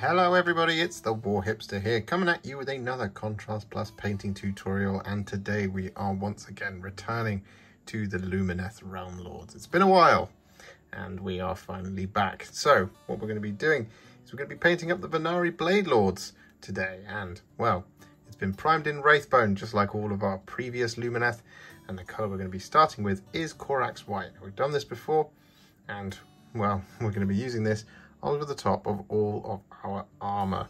Hello everybody, it's the War Hipster here, coming at you with another Contrast Plus painting tutorial, and today we are once again returning to the Lumineth Realm Lords. It's been a while, and we are finally back. So, what we're going to be doing is we're going to be painting up the Vanari Blade Lords today, and, well, it's been primed in Wraithbone, just like all of our previous Lumineth, and the colour we're going to be starting with is Corax White. We've done this before, and, well, we're going to be using this over the top of all of our armor.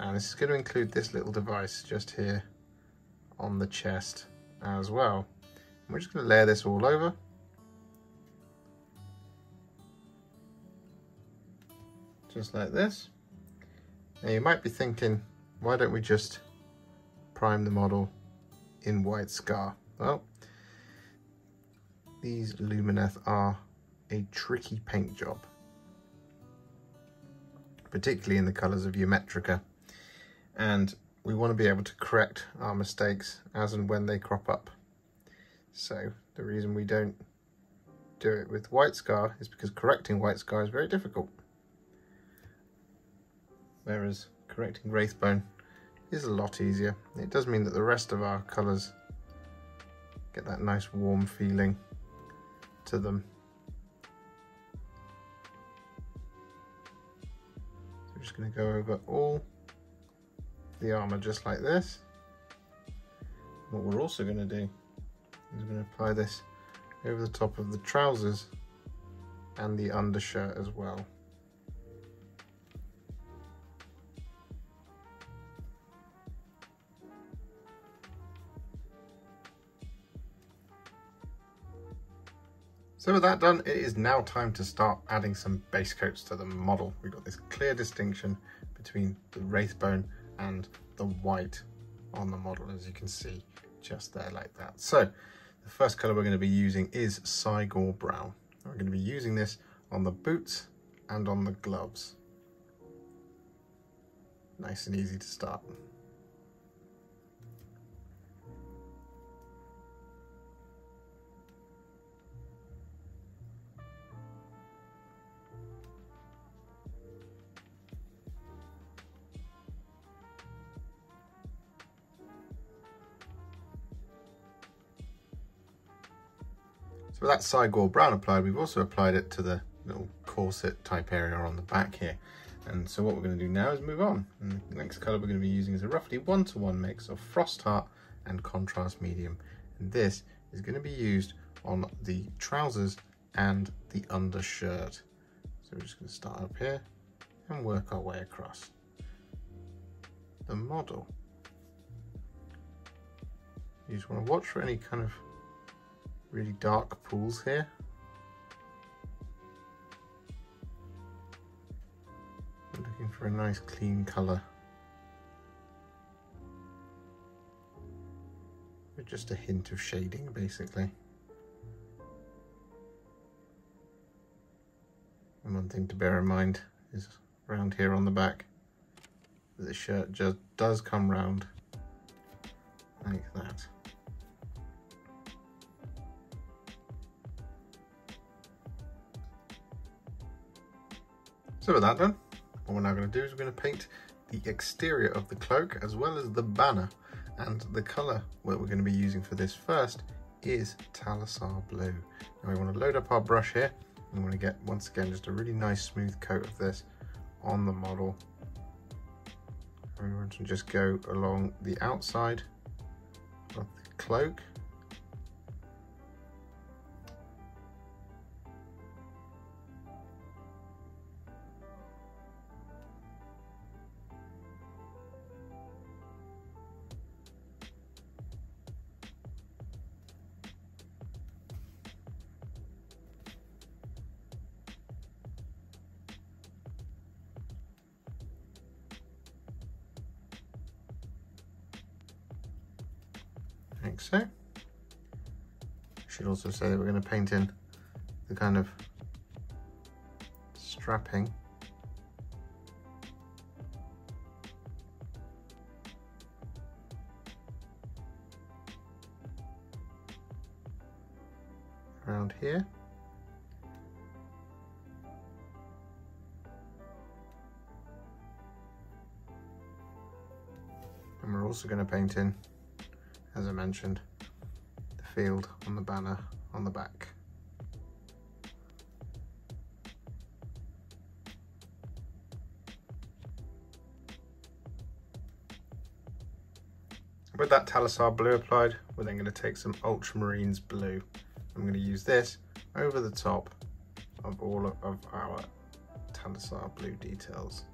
And this is going to include this little device just here on the chest as well. And we're just going to layer this all over. Just like this. Now you might be thinking, why don't we just prime the model in White Scar? Well, these Lumineth are a tricky paint job particularly in the colours of Ymetrica. And we want to be able to correct our mistakes as and when they crop up. So the reason we don't do it with White Scar is because correcting White Scar is very difficult. Whereas correcting Wraithbone is a lot easier. It does mean that the rest of our colours get that nice warm feeling to them just going to go over all the armor just like this. What we're also going to do is going to apply this over the top of the trousers and the undershirt as well. So with that done, it is now time to start adding some base coats to the model. We've got this clear distinction between the Wraithbone and the white on the model, as you can see just there like that. So the first color we're going to be using is Cygor Brown. We're going to be using this on the boots and on the gloves. Nice and easy to start. So with that Cygor brown applied, we've also applied it to the little corset type area on the back here. And so what we're going to do now is move on. And the next colour we're going to be using is a roughly one-to-one -one mix of Frost Heart and Contrast Medium. And this is going to be used on the trousers and the undershirt. So we're just going to start up here and work our way across the model. You just want to watch for any kind of really dark pools here. Looking for a nice clean colour. With just a hint of shading basically. And one thing to bear in mind is around here on the back, the shirt just does come round like that. So with that done, what we're now going to do is we're going to paint the exterior of the cloak as well as the banner. And the colour that we're going to be using for this first is Talassar Blue. Now we want to load up our brush here. And we're going to get, once again, just a really nice smooth coat of this on the model. And we want to just go along the outside of the cloak say that we're going to paint in the kind of strapping around here. And we're also going to paint in, as I mentioned, the field on the banner on the back. With that Talassar blue applied, we're then going to take some Ultramarines blue. I'm going to use this over the top of all of our Talassar blue details.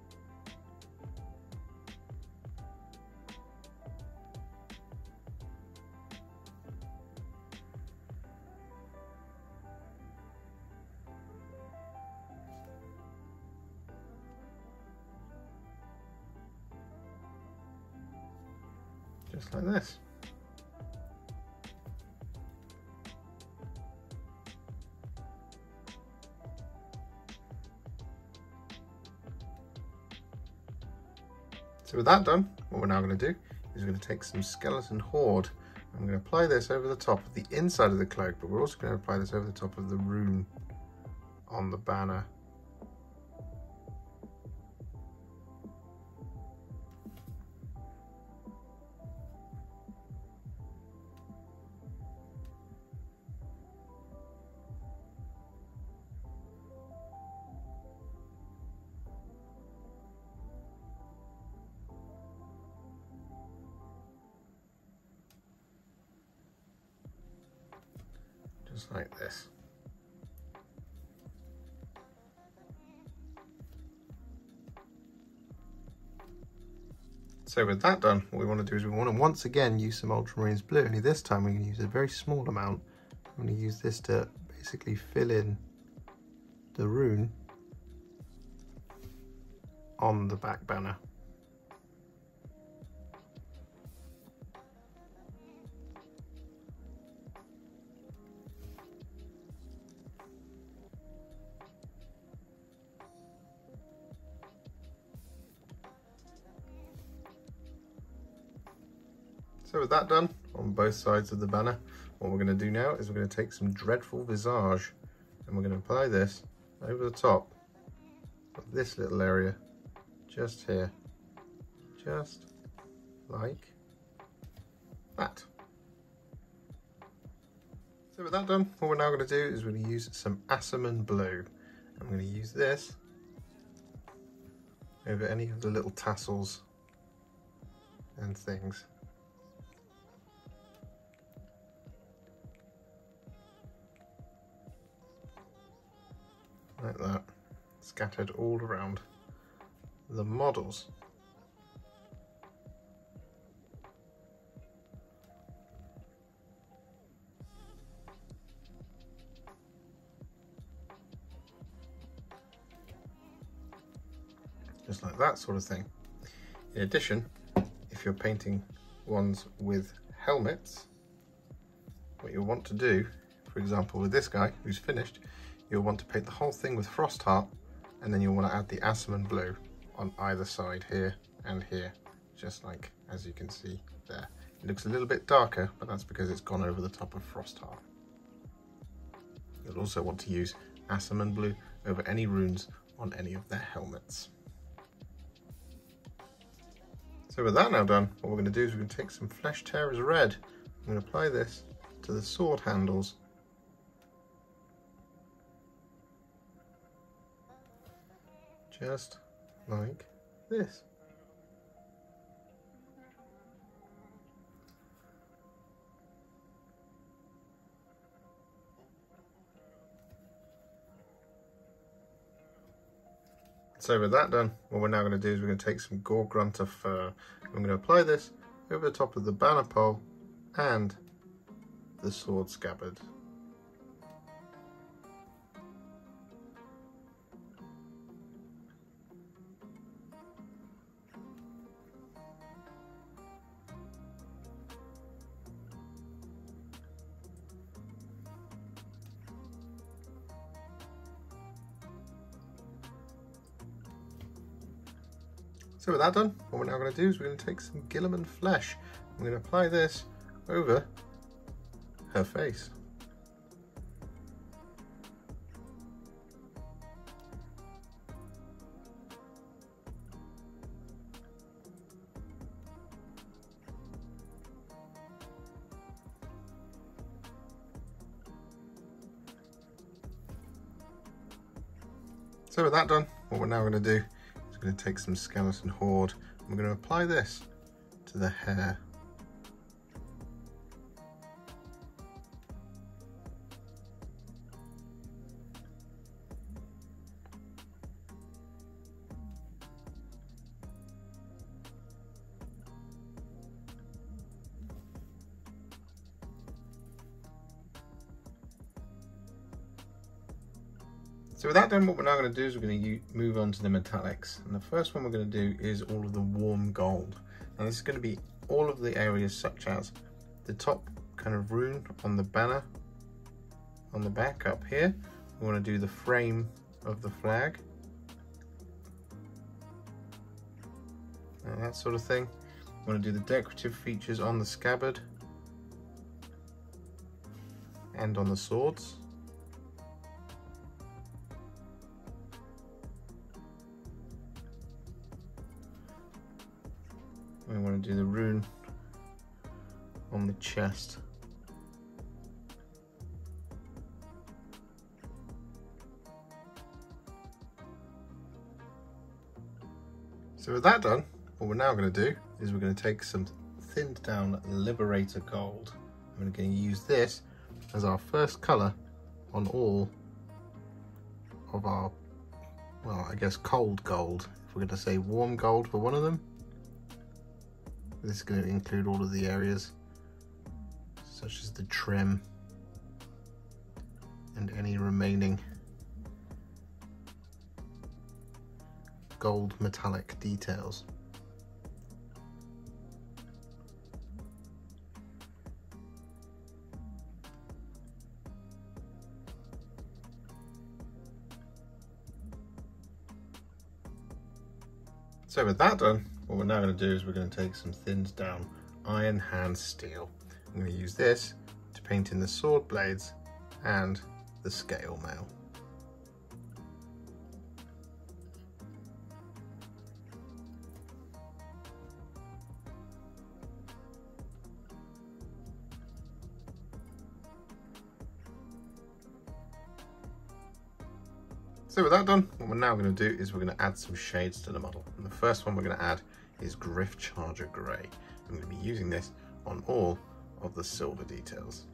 Just like this. So with that done, what we're now going to do is we're going to take some skeleton horde. I'm going to apply this over the top of the inside of the cloak, but we're also going to apply this over the top of the rune on the banner. Like this. So with that done, what we want to do is we want to once again use some Ultramarines blue, only this time we're going to use a very small amount. I'm going to use this to basically fill in the rune on the back banner. So with that done on both sides of the banner, what we're going to do now is we're going to take some Dreadful Visage and we're going to apply this over the top of this little area just here, just like that. So with that done, what we're now going to do is we're going to use some Asurmen Blue. I'm going to use this over any of the little tassels and things. Scattered all around the models. Just like that sort of thing. In addition, if you're painting ones with helmets, what you'll want to do, for example with this guy who's finished, you'll want to paint the whole thing with Frostheart and then you'll want to add the Asurmen blue on either side here and here, just like as you can see there. It looks a little bit darker, but that's because it's gone over the top of Frostheart. You'll also want to use Asurmen blue over any runes on any of their helmets. So with that now done, what we're going to do is we're going to take some Flesh Tearers Red. I'm going to apply this to the sword handles just like this. So with that done, what we're now going to do is we're going to take some Gore-grunta fur. I'm going to apply this over the top of the banner pole and the sword scabbard. So with that done, what we're now going to do is we're going to take some Guilliman flesh. I'm going to apply this over her face. So with that done, what we're now going to do we're going to take some skeleton and we're going to apply this to the hair So with that done, what we're now going to do is we're going to move on to the metallics. And the first one we're going to do is all of the warm gold. Now this is going to be all of the areas such as the top kind of rune on the banner on the back up here. We want to do the frame of the flag. And that sort of thing. We want to do the decorative features on the scabbard and on the swords. We want to do the rune on the chest. So with that done, what we're now going to do is we're going to take some thinned down Liberator Gold. I'm going to use this as our first colour on all of our, well, I guess cold gold. If we're going to say warm gold for one of them, this is going to include all of the areas such as the trim and any remaining gold metallic details. So with that done, what we're now going to do is we're going to take some thinned down iron hand steel. I'm going to use this to paint in the sword blades and the scale mail. So with that done, what we're now going to do is we're going to add some shades to the model. And the first one we're going to add is Gryph-Charger Grey. I'm going to be using this on all of the silver details.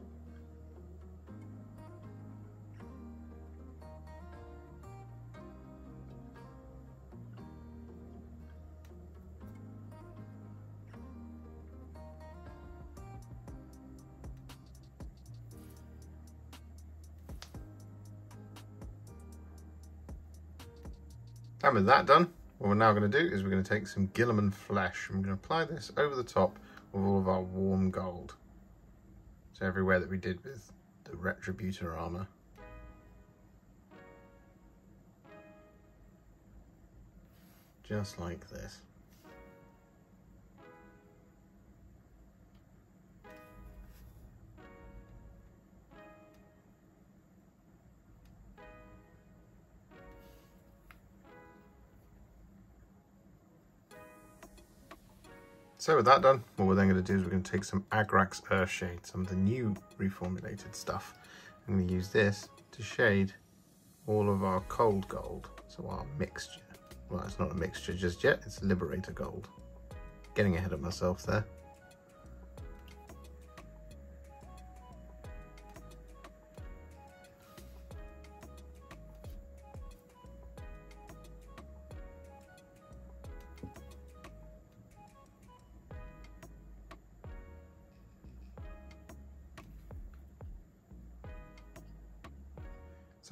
And with that done, what we're now going to do is we're going to take some Guilliman flesh and we're going to apply this over the top of all of our warm gold. So everywhere that we did with the Retributor armor. Just like this. So with that done, what we're then going to do is we're going to take some Agrax Earthshade, some of the new reformulated stuff. I'm going to use this to shade all of our cold gold, so our mixture. Well, it's not a mixture just yet, it's Liberator Gold. Getting ahead of myself there.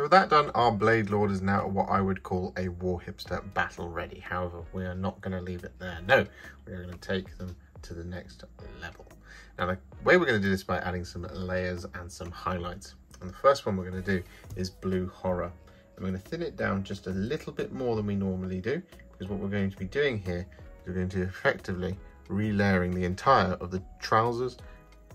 With that done, our Blade Lord is now what I would call a War Hipster battle ready. However, we are not going to leave it there. No, we are going to take them to the next level. Now, the way we're going to do this by adding some layers and some highlights. And the first one we're going to do is Blue Horror. I'm going to thin it down just a little bit more than we normally do, because what we're going to be doing here is we're going to effectively relayering the entire of the trousers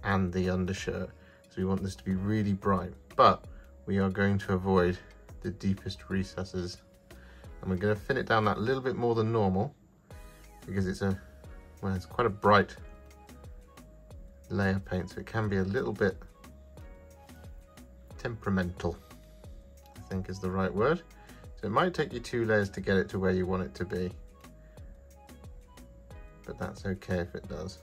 and the undershirt. So we want this to be really bright. But we are going to avoid the deepest recesses and we're going to thin it down that little bit more than normal because it's a well it's quite a bright layer paint so it can be a little bit temperamental I think is the right word so So it might take you two layers to get it to where you want it to be. But that's okay if it does.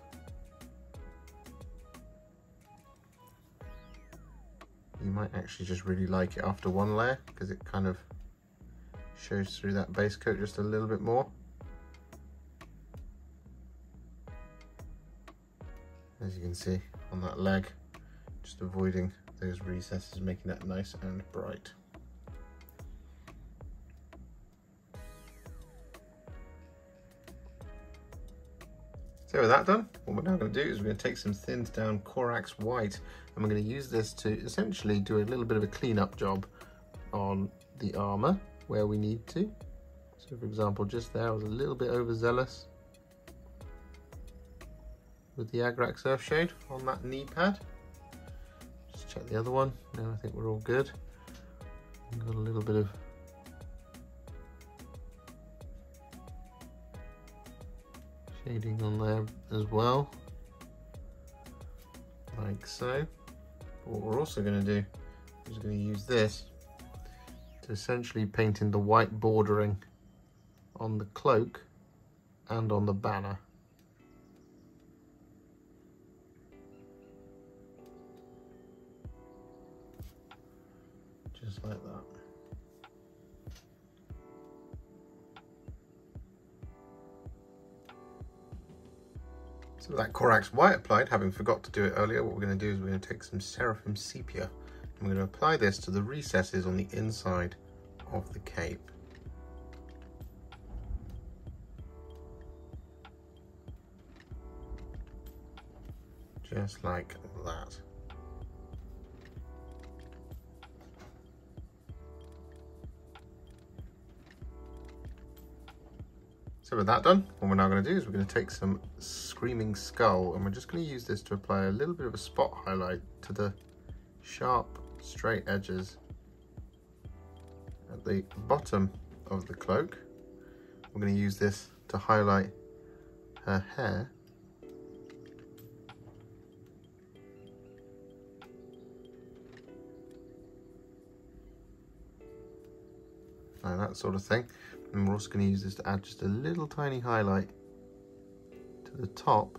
Might actually just really like it after one layer because it kind of shows through that base coat just a little bit more. As you can see on that leg, just avoiding those recesses, making that nice and bright. So with that done, what we're now going to do is we're going to take some thinned down Corax White and we're going to use this to essentially do a little bit of a cleanup job on the armour where we need to. So for example, just there I was a little bit overzealous with the Agrax Earthshade on that knee pad. Just check the other one. No, I think we're all good. Got a little bit of on there as well. Like so. But what we're also going to do is going to use this to essentially paint in the white bordering on the cloak and on the banner. Just like that that Corax white applied, having forgot to do it earlier, what we're going to do is we're going to take some Seraphim Sepia and we're going to apply this to the recesses on the inside of the cape. Just like that. So with that done, what we're now going to do is we're going to take some Screaming Skull and we're just going to use this to apply a little bit of a spot highlight to the sharp straight edges at the bottom of the cloak. We're going to use this to highlight her hair like that sort of thing. And we're also going to use this to add just a little tiny highlight to the top.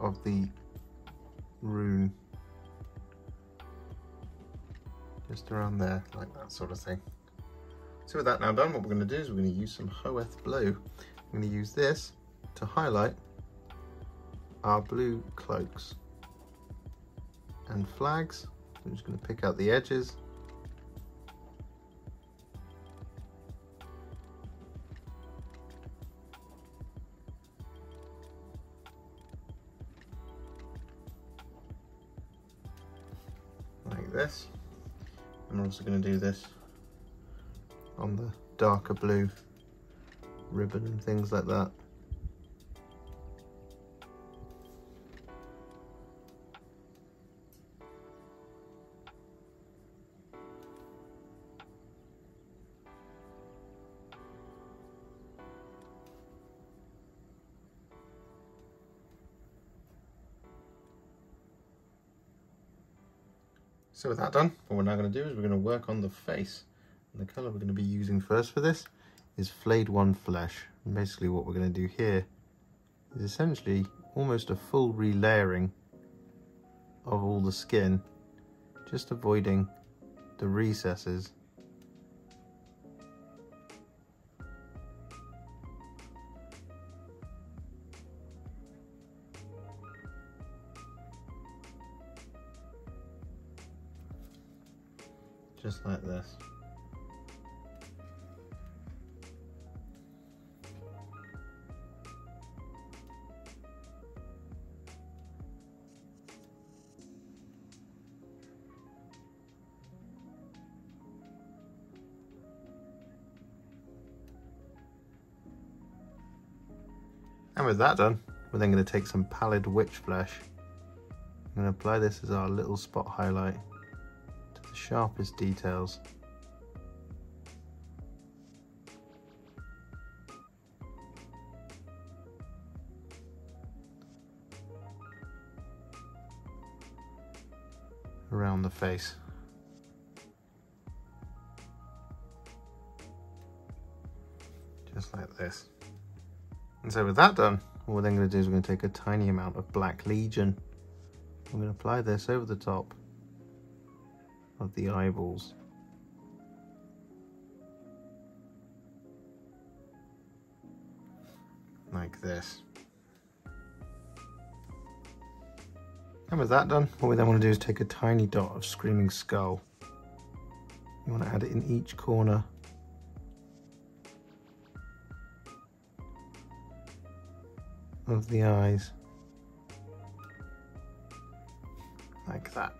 Of the rune. Just around there like that sort of thing. So with that now done what we're going to do is we're going to use some Hoeth blue. I'm going to use this to highlight our blue cloaks and flags I'm just going to pick out the edges. Like this. We're also going to do this on the darker blue ribbon and things like that. So with that done, what we're now going to do is we're going to work on the face. And the colour we're going to be using first for this is Flayed One Flesh. And basically what we're going to do here is essentially almost a full relayering of all the skin, just avoiding the recesses like this. And with that done, we're then going to take some pallid wych flesh. I'm going to apply this as our little spot highlight sharpest details. around the face. Just like this. And so with that done, what we're then going to do is we're going to take a tiny amount of Black Legion. I'm going to apply this over the top of the eyeballs. Like this. And with that done, what we then want to do is take a tiny dot of Screaming Skull. You want to add it in each corner of the eyes. Like that.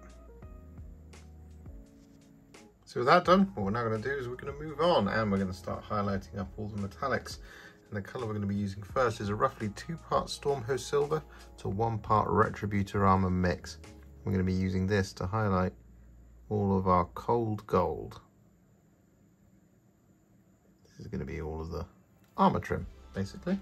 So with that done, what we're now going to do is we're going to move on and we're going to start highlighting up all the metallics. And the colour we're going to be using first is a roughly two part Stormhost Silver to one part Retributor Armour mix. We're going to be using this to highlight all of our cold gold. This is going to be all of the armour trim, basically.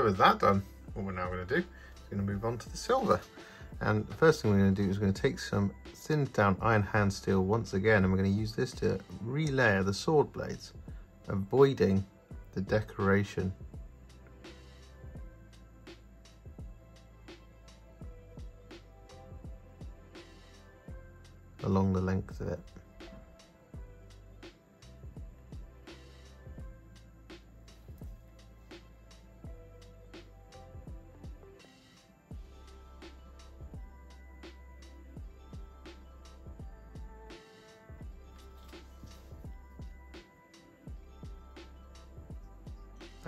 So with that done, what we're now going to do is going to move on to the silver. And the first thing we're going to do is we're going to take some thinned down iron hand steel once again and we're going to use this to relayer the sword blades, avoiding the decoration along the length of it.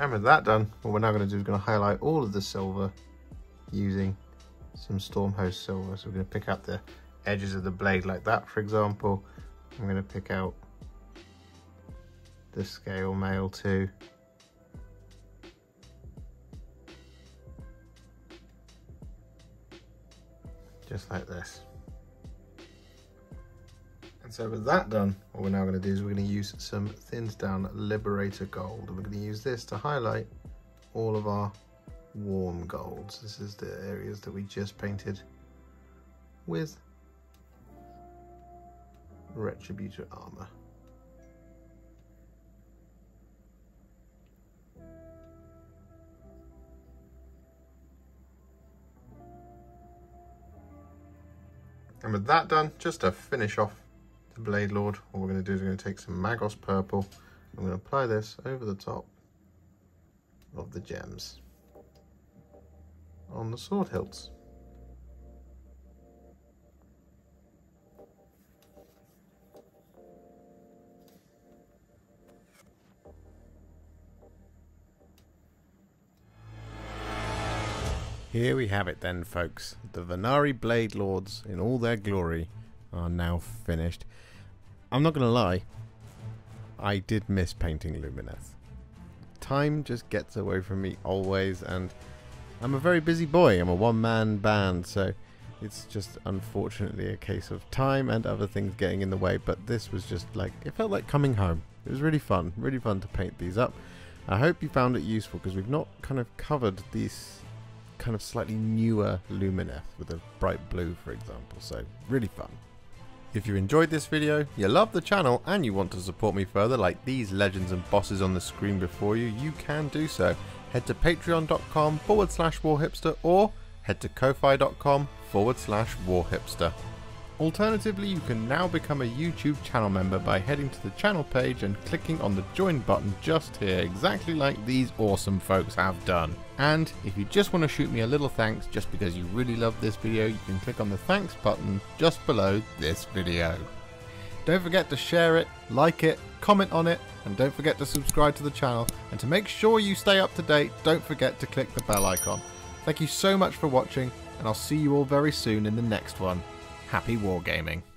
And with that done, what we're now going to do is going to highlight all of the silver using some Stormhost silver. So we're going to pick up the edges of the blade like that, for example. I'm going to pick out the scale mail too. Just like this. So with that done, what we're now going to do is we're going to use some thinned down Liberator Gold. And we're going to use this to highlight all of our warm golds. This is the areas that we just painted with Retributor armor. And with that done, just to finish off the Blade Lord, what we're going to do is we're going to take some Magos Purple. I'm going to apply this over the top of the gems on the sword hilts. Here we have it then, folks. The Vanari Blade Lords, in all their glory, are now finished. I'm not going to lie, I did miss painting Lumineth. Time just gets away from me always, and I'm a very busy boy. I'm a one-man band, so it's just unfortunately a case of time and other things getting in the way, but this was just like, it felt like coming home. It was really fun, really fun to paint these up. I hope you found it useful because we've not kind of covered these kind of slightly newer Lumineth with a bright blue, for example. So really fun. If you enjoyed this video, you love the channel, and you want to support me further like these legends and bosses on the screen before you, you can do so. Head to patreon.com forward slash warhipster or head to ko-fi.com forward slash warhipster. Alternatively, you can now become a YouTube channel member by heading to the channel page and clicking on the join button just here, exactly like these awesome folks have done. And if you just want to shoot me a little thanks just because you really love this video, you can click on the thanks button just below this video. Don't forget to share it, like it, comment on it, and don't forget to subscribe to the channel. And to make sure you stay up to date, don't forget to click the bell icon. Thank you so much for watching, and I'll see you all very soon in the next one. Happy wargaming.